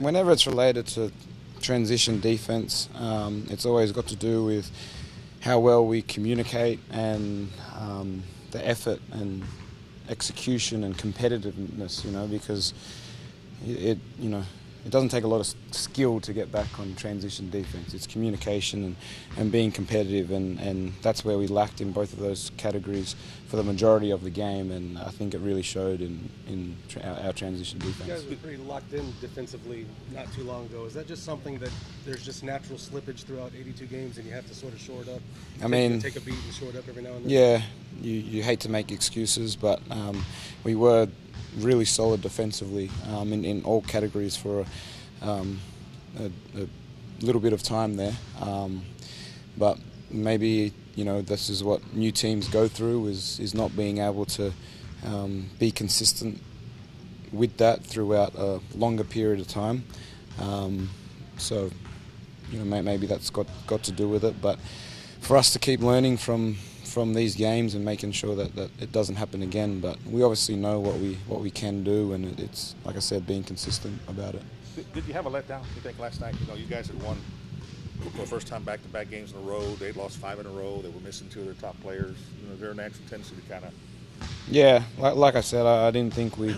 whenever it's related to transition defense, um, it's always got to do with how well we communicate and um, the effort and execution and competitiveness. You know, because it, you know it doesn't take a lot of skill to get back on transition defense. It's communication and, and being competitive, and, and that's where we lacked in both of those categories for the majority of the game, and I think it really showed in, in tra- our, transition defense. You guys were pretty locked in defensively not too long ago. Is that just something that there's just natural slippage throughout 82 games, and you have to sort of shore it up? I mean, take a beat and shore it up every now and then. Yeah, you, you hate to make excuses, but um, we were really solid defensively um, in, in all categories for um, a, a, little bit of time there. Um, but maybe you know this is what new teams go through is is not being able to um, be consistent with that throughout a longer period of time. Um, so you know maybe that's got got to do with it, but for us to keep learning from from these games and making sure that, that it doesn't happen again. But we obviously know what we what we can do, and it's like I said, being consistent about it. Did, did you have a letdown? You think last night? You know, you guys had won for the first time back-to-back games in a row. They'd lost five in a row. They were missing two of their top players. You know, a natural tendency to kind of? Yeah, like, like I said, I, I, didn't think we,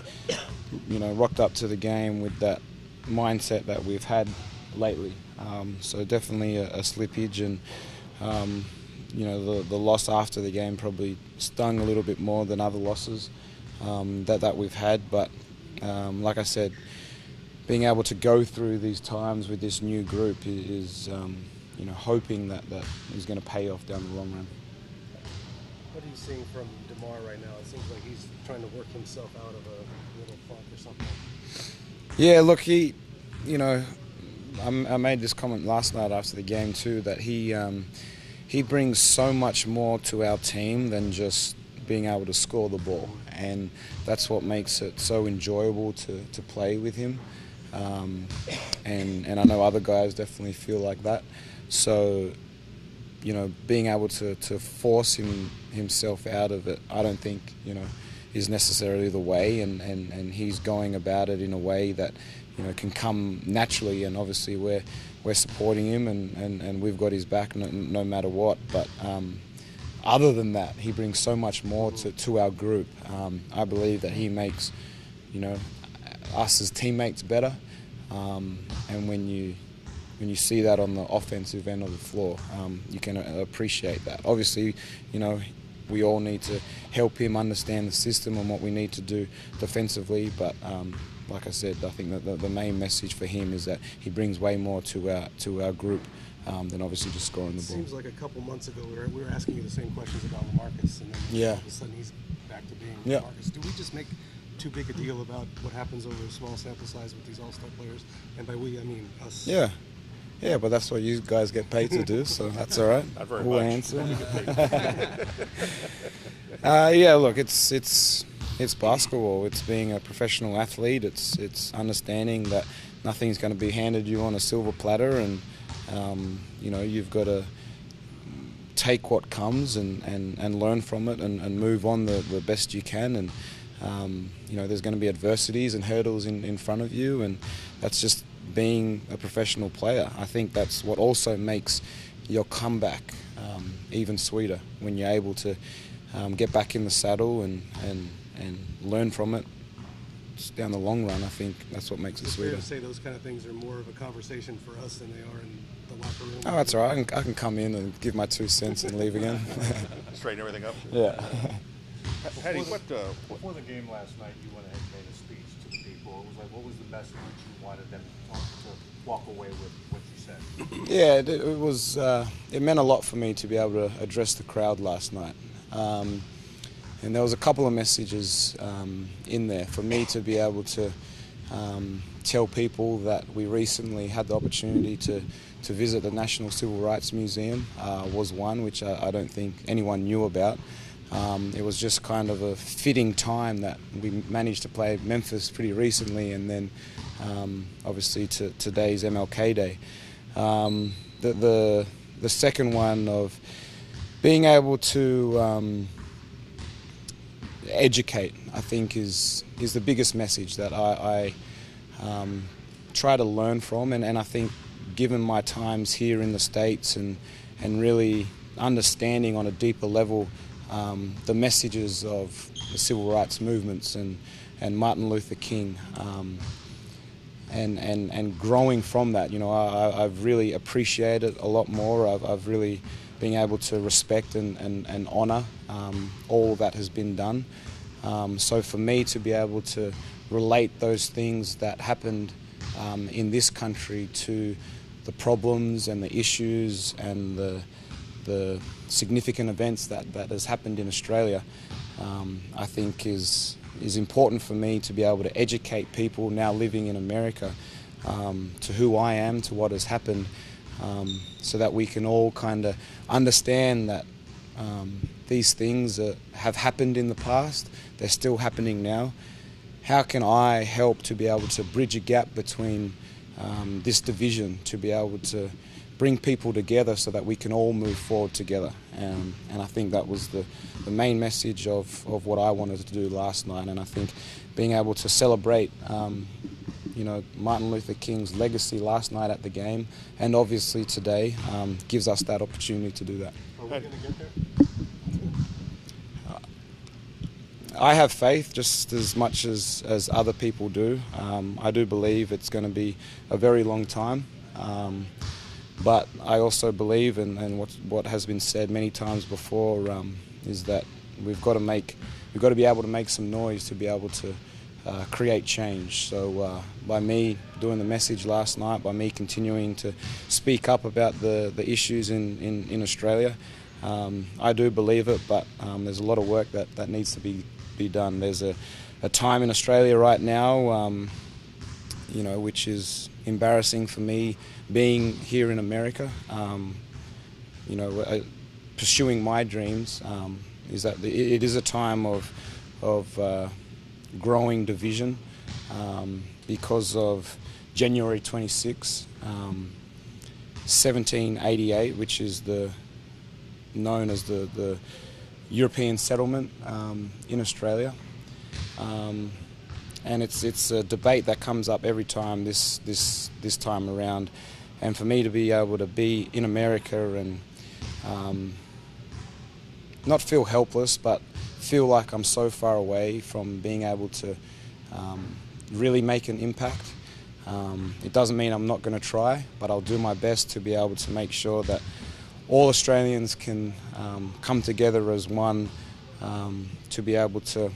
you know, rocked up to the game with that mindset that we've had lately. Um, so definitely a, a slippage and. Um, you know, the, the loss after the game probably stung a little bit more than other losses um, that, that we've had. But um, like I said, being able to go through these times with this new group is, um, you know, hoping that that is going to pay off down the long run. What are you seeing from Demar right now? It seems like he's trying to work himself out of a little funk or something. Yeah, look, he, you know, I, I made this comment last night after the game too that he um, he brings so much more to our team than just being able to score the ball, and that's what makes it so enjoyable to, to play with him. Um, and and I know other guys definitely feel like that. So, you know, being able to, to force him himself out of it, I don't think you know is necessarily the way, and, and, and he's going about it in a way that you know can come naturally, and obviously we're we're supporting him and, and, and we've got his back no, no matter what. But um, other than that, he brings so much more to, to our group. Um, I believe that he makes, you know, us as teammates better. Um, and when you when you see that on the offensive end of the floor, um, you can appreciate that. Obviously, you know, we all need to help him understand the system and what we need to do defensively, but um, like I said, I think that the, the, main message for him is that he brings way more to our to our group um, than obviously just scoring the ball. It Seems like a couple months ago we were, we were asking you the same questions about Lamarcus, and then yeah. all of a sudden he's back to being yeah. Lamarcus. Do we just make too big a deal about what happens over a small sample size with these All-Star players? And by we, I mean us. Yeah. Yeah, but that's what you guys get paid to do, so that's all right. Not very we'll much. answer. uh, yeah, look, it's it's it's basketball. It's being a professional athlete. It's it's understanding that nothing's going to be handed you on a silver platter, and um, you know you've got to take what comes and, and, and learn from it and, and move on the, the best you can. And um, you know there's going to be adversities and hurdles in, in front of you, and that's just being a professional player. I think that's what also makes your comeback um, even sweeter when you're able to um, get back in the saddle and, and and learn from it down the long run, I think that's what makes it it's sweeter. Fair to say those kind of things are more of a conversation for us than they are in the locker room. Oh, that's all right. I can, I can come in and give my two cents and leave again. Straighten everything up. Yeah. Patty, what, uh, before the game last night, you went ahead and made a speech to the people. It was like, what was the message you wanted them to, to walk away with what you said? Yeah, it, it was. Uh, it meant a lot for me to be able to address the crowd last night. Um, and there was a couple of messages um, in there for me to be able to um, tell people that we recently had the opportunity to, to visit the National Civil Rights Museum uh, was one which I, I, don't think anyone knew about. Um, it was just kind of a fitting time that we managed to play Memphis pretty recently and then um, obviously to today's MLK Day. Um, the, the, the second one of being able to um, educate, I think, is is the biggest message that I, I um, try to learn from. And, and I think, given my times here in the States and, and really understanding on a deeper level um, the messages of the civil rights movements and, and Martin Luther King. Um, and, and, and growing from that, you know, I, I've really appreciated a lot more. I've, I've really been able to respect and, and, and honour um, all that has been done. Um, so for me to be able to relate those things that happened um, in this country to the problems and the issues and the, the significant events that, that has happened in Australia, um, I think is, is important for me to be able to educate people now living in America um, to who I am, to what has happened, um, so that we can all kind of understand that um, these things are, have happened in the past, they're still happening now. How can I help to be able to bridge a gap between um, this division, to be able to bring people together so that we can all move forward together? Um, and I think that was the, the main message of, of what I wanted to do last night. And I think being able to celebrate um, you know Martin Luther King's legacy last night at the game, and obviously today um, gives us that opportunity to do that. Are we going to get there? I have faith just as much as, as other people do. Um, I do believe it's going to be a very long time. Um, but I also believe, and, and what, what has been said many times before, um, is that we've got to make, we've got to be able to make some noise to be able to uh, create change. So uh, by me doing the message last night, by me continuing to speak up about the, the issues in, in, in Australia, um, I do believe it, but um, there's a lot of work that, that needs to be, be done. There's a, a time in Australia right now, um, you know, which is embarrassing for me being here in America. Um, you know, uh, pursuing my dreams um, is that it is a time of, of uh, growing division um, because of January 26, 1788, which is the known as the, the European settlement um, in Australia. Um, and it's, it's a debate that comes up every time this, this, this time around. And for me to be able to be in America and um, not feel helpless, but feel like I'm so far away from being able to um, really make an impact. Um, it doesn't mean I'm not going to try, but I'll do my best to be able to make sure that all Australians can um, come together as one um, to be able to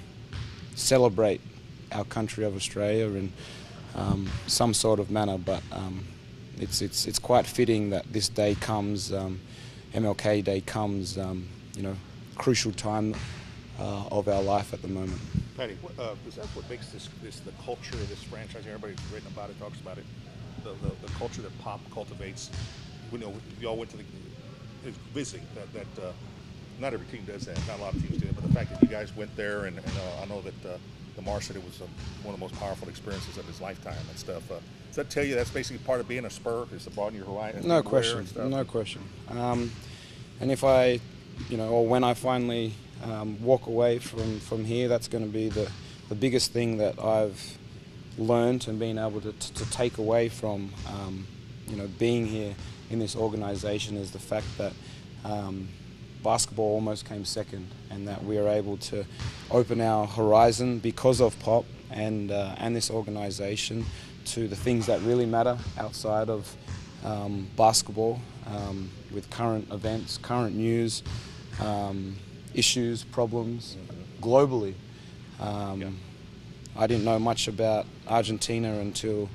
celebrate our country of Australia in um, some sort of manner. But um, it's, it's, it's quite fitting that this day comes, MLK Day comes, you know, crucial time uh, of our life at the moment. Patty, what, uh, is that what makes this, this the culture of this franchise? Everybody's written about it, talks about it. The, the, the culture that Pop cultivates. We know we all went to the it's busy that that uh, not every team does that. Not a lot of teams do it, but the fact that you guys went there and, and uh, I know that uh, Lamar said it was uh, one of the most powerful experiences of his lifetime and stuff. Uh, does that tell you that's basically part of being a Spur is to broaden your horizon? No question. No question. Um, and if I, you know, or when I finally um, walk away from, from here, that's going to be the, the biggest thing that I've learned and been able to, to, to take away from, um, you know, being here in this organisation is the fact that um, basketball almost came second and that we are able to open our horizon because of POP and, uh, and this organisation to the things that really matter outside of um, basketball um, with current events, current news, um, issues, problems globally. Um, Yeah. I didn't know much about Argentina until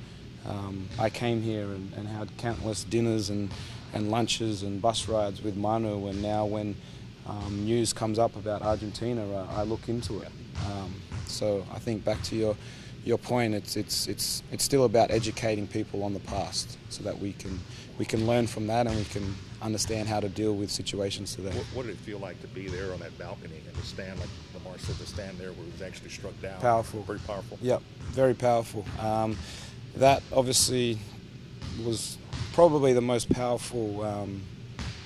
um, I came here and, and had countless dinners and, and lunches and bus rides with Manu. And now, when um, news comes up about Argentina, I, I look into it. Um, so I think back to your your point, it's it's it's it's still about educating people on the past, so that we can we can learn from that and we can understand how to deal with situations today. What, what did it feel like to be there on that balcony and to stand, like Lamar said, to stand there where he was actually struck down? Powerful. Very powerful. Yep, very powerful. Um, that obviously was probably the most powerful um,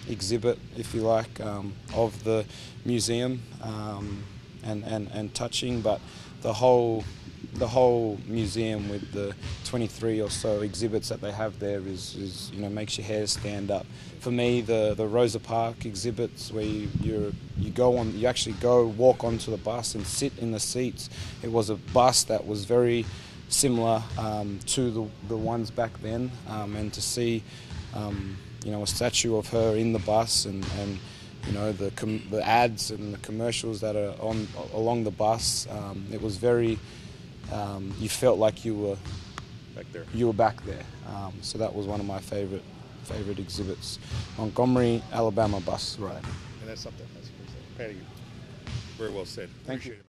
exhibit, if you like, um, of the museum um, and, and, and touching, but the whole the whole museum with the 23 or so exhibits that they have there is, is you know makes your hair stand up. For me, the the Rosa Park exhibits where you you you go on you actually go walk onto the bus and sit in the seats. It was a bus that was very similar um, to the the ones back then, um, and to see um, you know a statue of her in the bus and and you know the the ads and the commercials that are on along the bus. Um, it was very um, you felt like you were back there. you were back there. Um, so that was one of my favorite favorite exhibits. Montgomery, Alabama bus ride. And that's something. That's Patty, very well said. Thank you. It.